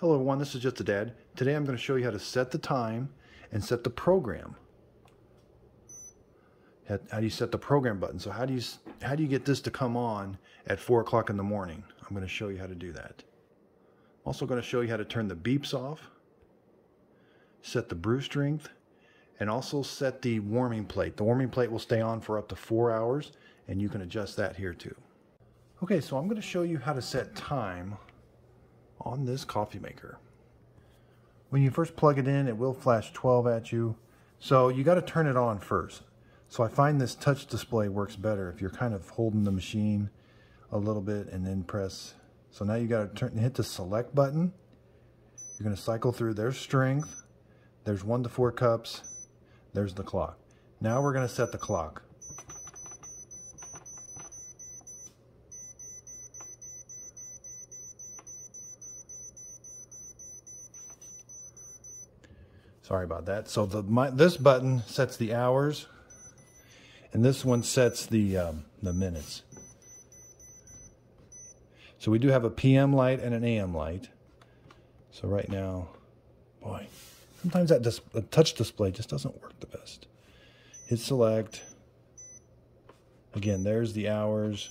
Hello everyone, this is Just a Dad. Today I'm going to show you how to set the time and set the program. How do you set the program button? So how do you how do you get this to come on at 4 o'clock in the morning? I'm going to show you how to do that. I'm also going to show you how to turn the beeps off, set the brew strength, and also set the warming plate. The warming plate will stay on for up to 4 hours, and you can adjust that here too. Okay, so I'm going to show you how to set time on this coffee maker. When you first plug it in, it will flash 12 at you. So you got to turn it on first. So I find this touch display works better if you're kind of holding the machine a little bit and then press. So now you got to turn, hit the select button. You're going to cycle through. There's strength. There's one to four cups. There's the clock. Now we're going to set the clock. Sorry about that. So the my, this button sets the hours, and this one sets the um, the minutes. So we do have a PM light and an AM light. So right now, boy, sometimes that dis touch display just doesn't work the best. Hit select. Again, there's the hours.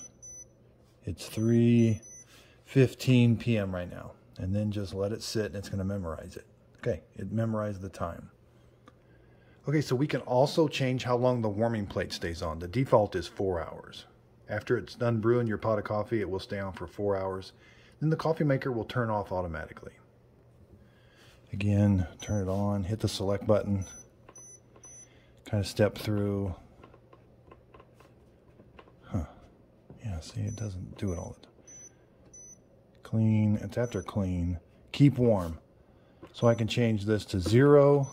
It's 3:15 p.m. right now, and then just let it sit, and it's going to memorize it. Okay, it memorized the time. Okay, so we can also change how long the warming plate stays on. The default is four hours. After it's done brewing your pot of coffee, it will stay on for four hours. Then the coffee maker will turn off automatically. Again, turn it on, hit the select button, kind of step through. Huh. Yeah, see, it doesn't do it all the time. Clean, it's after clean. Keep warm. So I can change this to 0,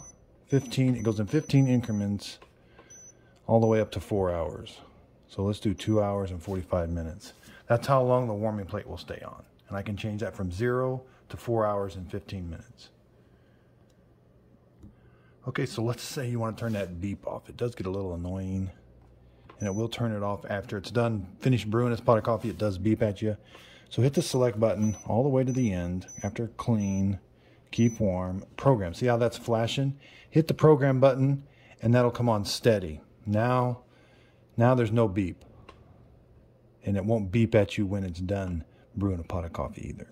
15, it goes in 15 increments all the way up to 4 hours. So let's do 2 hours and 45 minutes. That's how long the warming plate will stay on. And I can change that from 0 to 4 hours and 15 minutes. Okay, so let's say you want to turn that beep off. It does get a little annoying. And it will turn it off after it's done. Finished brewing this pot of coffee, it does beep at you. So hit the select button all the way to the end after clean keep warm, program. See how that's flashing? Hit the program button and that'll come on steady. Now, now there's no beep. And it won't beep at you when it's done brewing a pot of coffee either.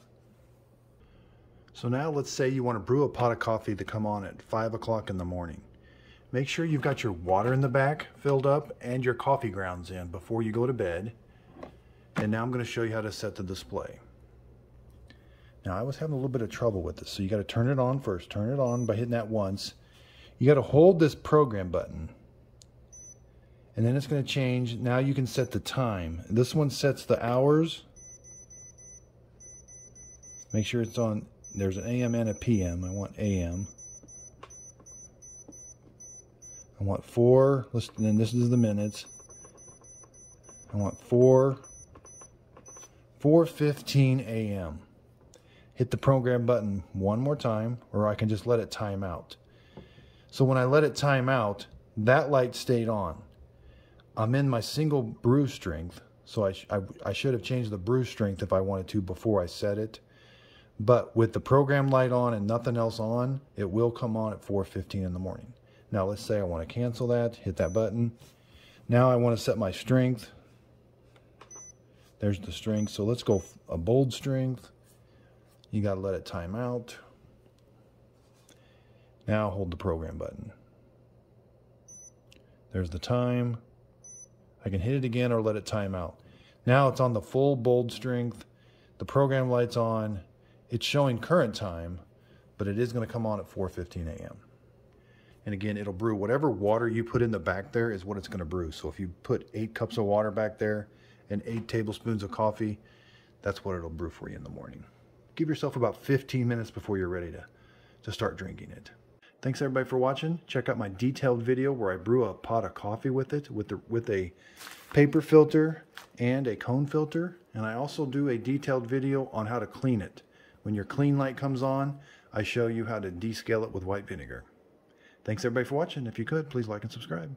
So now let's say you want to brew a pot of coffee to come on at 5 o'clock in the morning. Make sure you've got your water in the back filled up and your coffee grounds in before you go to bed. And now I'm going to show you how to set the display. Now I was having a little bit of trouble with this, so you got to turn it on first. Turn it on by hitting that once. You got to hold this program button. And then it's going to change. Now you can set the time. This one sets the hours. Make sure it's on. There's an AM and a PM. I want AM. I want four. Let's, then this is the minutes. I want four. 4:15 a.m hit the program button one more time, or I can just let it time out. So when I let it time out, that light stayed on. I'm in my single brew strength, so I, I, I, should have changed the brew strength if I wanted to before I set it. But with the program light on and nothing else on, it will come on at 4.15 in the morning. Now let's say I want to cancel that, hit that button. Now I want to set my strength. There's the strength. So let's go a bold strength. You got to let it time out. Now hold the program button. There's the time. I can hit it again or let it time out. Now it's on the full bold strength. The program light's on. It's showing current time, but it is going to come on at 4.15 a.m. And again, it'll brew whatever water you put in the back there is what it's going to brew. So if you put eight cups of water back there and eight tablespoons of coffee, that's what it'll brew for you in the morning give yourself about 15 minutes before you're ready to, to start drinking it. Thanks everybody for watching. Check out my detailed video where I brew a pot of coffee with it, with, the, with a paper filter and a cone filter. And I also do a detailed video on how to clean it. When your clean light comes on, I show you how to descale it with white vinegar. Thanks everybody for watching. If you could, please like and subscribe.